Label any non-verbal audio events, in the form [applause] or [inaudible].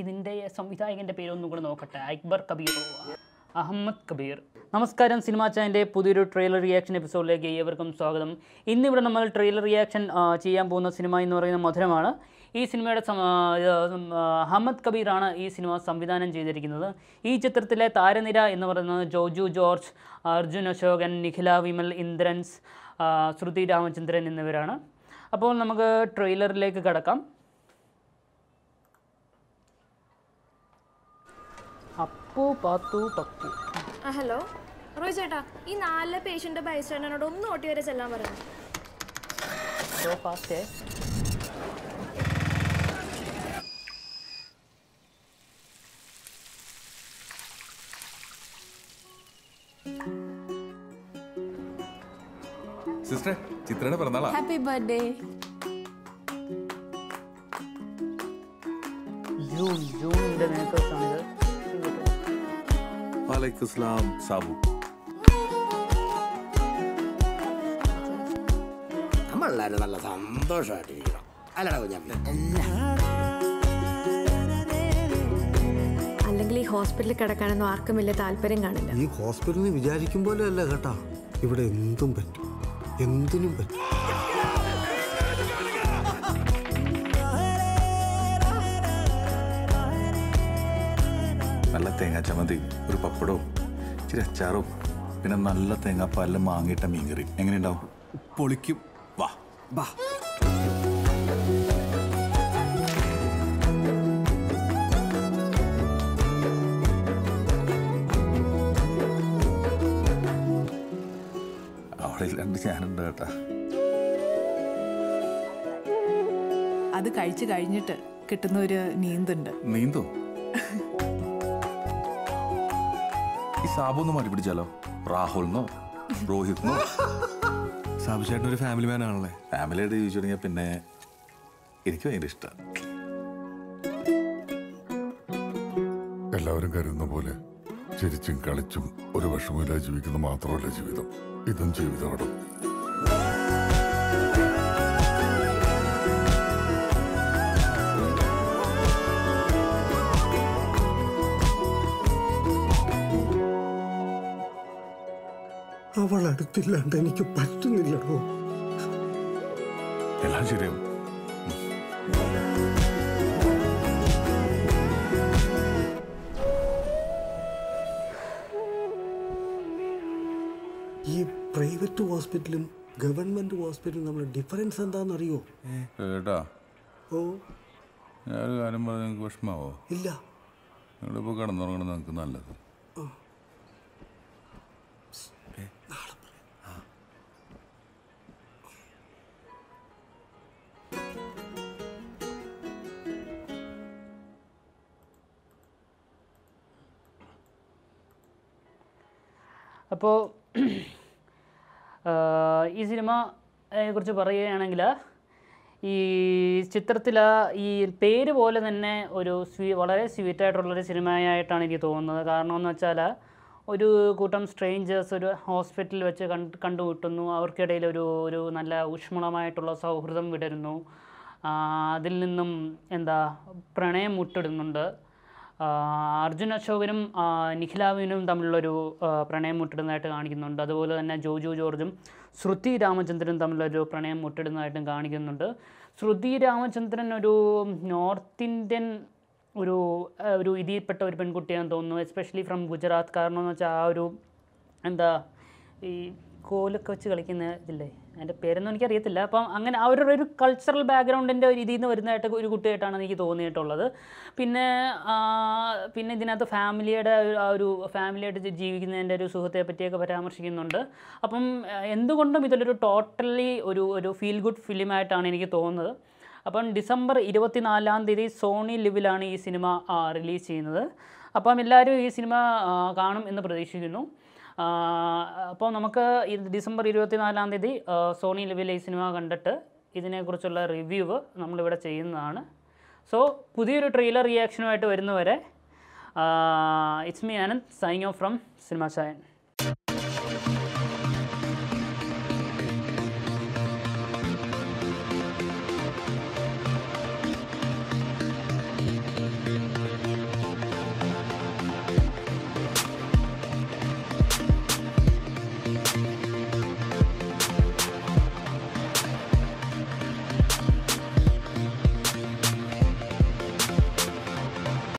ഇതിന്റെ സംവിധായകന്റെ പേരൊന്നും കൂടെ നോക്കട്ടെ. അക്ബർ കബീറോ അഹമ്മദ് കബീർ. നമസ്കാരം സിനിമാ ചാനലിന്റെ പുതിയൊരു ട്രെയിലർ റിയാക്ഷൻ എപ്പിസോഡിലേക്ക് ഏവർക്കും സ്വാഗതം. ഇന്നിവിടെ നമ്മൾ ട്രെയിലർ റിയാക്ഷൻ ചെയ്യാൻ പോകുന്ന സിനിമ എന്ന് പറയുന്ന മധുരമാണ്. ഈ സിനിമയുടെ അഹമ്മദ് കബീറാണ് ഈ സിനിമ സംവിധാനം ചെയ്തിരിക്കുന്നത്. ഈ ചിത്രത്തിലെ താരനിര എന്ന് പറയുന്നത് ജോജു ജോർജ് അർജുൻ അശോകൻ നിഖില വിമൽ ഇന്ദ്രൻസ് ശ്രുതി രാമചന്ദ്രൻ എന്നിവരാണ്. അപ്പോൾ നമുക്ക് ട്രെയിലറിലേക്ക് കടക്കാം. അപ്പു പാത്തു പപ്പു. ആ ഹലോ. റോയ് ചേട്ടാ ഈ നാല് പേഷ്യന്റെ ബൈസ്റ്റാൻഡറിനോട് ഒന്ന് ഓട്ടി വരെ ചെല്ലാൻ പറഞ്ഞു സോ ഫാസ്റ്റ് സിസ്റ്റർ ചിത്രയുടെ പിറന്നാളാ. ഹാപ്പി ബർത്ത്ഡേ ജൂൺ ജൂണിന്റെ മേക്കേഴ്സാണിത് വാലൈക്കും സ്ലാം സാബു നമ്മളെല്ലാവരും നല്ല സന്തോഷമായിട്ടിരിക്കണം അല്ലടാ കുഞ്ഞാപ്പി അല്ലെങ്കിൽ ഈ ഹോസ്പിറ്റലിൽ കിടക്കാനൊന്നും ആർക്കും വലിയ താല്പര്യം കാണില്ല. ഈ ഹോസ്പിറ്റലിൽ വിചാരിക്കും പോലെ അല്ല കേട്ടാ. ഇവിടെ എന്തും പറ്റും. എന്തിനും പറ്റും. നല്ല തേങ്ങാ ചമ്മന്തി ഒരു പപ്പടവും ഇച്ചിരി അച്ചാറും പിന്നെ നല്ല തേങ്ങാപ്പാലിൽ മാങ്ങിയിട്ട മീൻകറി. എങ്ങനെയുണ്ടാവും? പൊളിക്കും. വാ. വാ ഞാനുണ്ട് കേട്ടാ. അത് കഴിച്ചു കഴിഞ്ഞിട്ട് കിട്ടുന്ന ഒരു നീന്തുണ്ട്. നീന്തോ? [laughs] സാബു ഒന്ന് മാറ്റി പിടിച്ചാലോ രാഹുൽന്നോ രോഹിത്നോ സാബു ചേട്ടൻ ഒരു ഫാമിലി മാൻ ആണല്ലേ? ഫാമിലിയായിട്ട് ചോദിച്ചു തുടങ്ങിയാൽ പിന്നെ എനിക്ക് ഭയങ്കര ഇഷ്ടമാണ് എല്ലാവരും കരുതുന്ന പോലെ ചിരിച്ചും കളിച്ചും ഒരു വിഷമമില്ലാതെ ജീവിക്കുന്നത് മാത്രമല്ല ജീവിതം. ഇതും ജീവിതമാണ് അവൾ അടുത്തില്ലാണ്ട് എനിക്ക് പറ്റുന്നില്ലടോ. എല്ലാം ശരിയാവും. ഈ പ്രൈവറ്റ് ഹോസ്പിറ്റലും ഗവൺമെന്റ് ഹോസ്പിറ്റലും തമ്മിൽ ഡിഫറൻസ് എന്താണെന്ന് അറിയോ കേട്ടാ ഓ. ഞാൻ കാര്യം പറഞ്ഞ നിങ്ങൾക്ക് വിഷമാവോ ഇല്ല. നിങ്ങളിപ്പോൾ കിടന്നുറങ്ങണം നിങ്ങൾക്ക് നല്ലത്. അപ്പോൾ ഈ സിനിമയെ കുറിച്ച് പറയുകയാണെങ്കിൽ ഈ ചിത്രത്തിൽ ഈ പേര് പോലെ തന്നെ ഒരു സ്വീ വളരെ സ്വീറ്റായിട്ടുള്ളൊരു സിനിമയായിട്ടാണ് എനിക്ക് തോന്നുന്നത്. കാരണം എന്ന് വെച്ചാൽ ഒരു കൂട്ടം സ്ട്രേഞ്ചേഴ്സ് ഒരു ഹോസ്പിറ്റലിൽ വെച്ച് കണ്ട് കണ്ടുമുട്ടുന്നു. അവർക്കിടയിൽ ഒരു ഒരു നല്ല ഊഷ്മളമായിട്ടുള്ള സൗഹൃദം വിടരുന്നു. അതിൽ നിന്നും എന്താ പ്രണയം മുട്ടിടുന്നുണ്ട്. അർജുൻ അശോകനും നിഖിലാവിനും തമ്മിലുള്ളൊരു പ്രണയം മുട്ടിടുന്നതായിട്ട് കാണിക്കുന്നുണ്ട്. അതുപോലെ തന്നെ ജോജു ജോർജും ശ്രുതി രാമചന്ദ്രനും തമ്മിലൊരു പ്രണയം മുട്ടിടുന്നതായിട്ടും കാണിക്കുന്നുണ്ട്. ശ്രുതി രാമചന്ദ്രൻ ഒരു നോർത്ത് ഇന്ത്യൻ ഒരു ഒരു ഇതിൽപ്പെട്ട ഒരു പെൺകുട്ടിയാണെന്ന് തോന്നുന്നു. എസ്പെഷ്യലി ഫ്രം ഗുജറാത്ത് കാരണം എന്ന് വെച്ചാൽ ആ ഒരു എന്താ ഈ കോലൊക്കെ വെച്ച് കളിക്കുന്ന ഇതില്ലേ? അതിന്റെ പേരൊന്നും എനിക്കറിയത്തില്ല. അപ്പം അങ്ങനെ ആ ഒരു ഒരു കൾച്ചറൽ ബാക്ക്ഗ്രൗണ്ടിന്റെ ഒരു ഇതിൽ നിന്ന് വരുന്നതായിട്ട് ഒരു കുട്ടിയായിട്ടാണ് എനിക്ക് തോന്നിയിട്ടുള്ളത്. പിന്നെ പിന്നെ ഇതിനകത്ത് ഫാമിലിയുടെ ആ ഒരു ഫാമിലിയായിട്ട് ജീവിക്കുന്നതിന്റെ ഒരു സുഖത്തെ പറ്റിയൊക്കെ പരാമർശിക്കുന്നുണ്ട്. അപ്പം എന്തുകൊണ്ടും ഇതിലൊരു ടോട്ടലി ഒരു ഒരു ഫീൽ ഗുഡ് ഫിലിമായിട്ടാണ് എനിക്ക് തോന്നുന്നത്. അപ്പം ഡിസംബർ ഇരുപത്തിനാലാം തീയതി സോണി ലിവിലാണ് ഈ സിനിമ റിലീസ് ചെയ്യുന്നത്. അപ്പം എല്ലാവരും ഈ സിനിമ കാണും എന്ന് പ്രതീക്ഷിക്കുന്നു. അപ്പോൾ നമുക്ക് ഈ ഡിസംബർ ഇരുപത്തിനാലാം തീയതി സോണി ലിവിലെ ഈ സിനിമ കണ്ടിട്ട് ഇതിനെക്കുറിച്ചുള്ള റിവ്യൂവ് നമ്മളിവിടെ ചെയ്യുന്നതാണ്. സോ പുതിയൊരു ട്രെയിലർ റിയാക്ഷനുമായിട്ട് വരുന്നവരെ it's me Anand sign off from cinema ചായൻ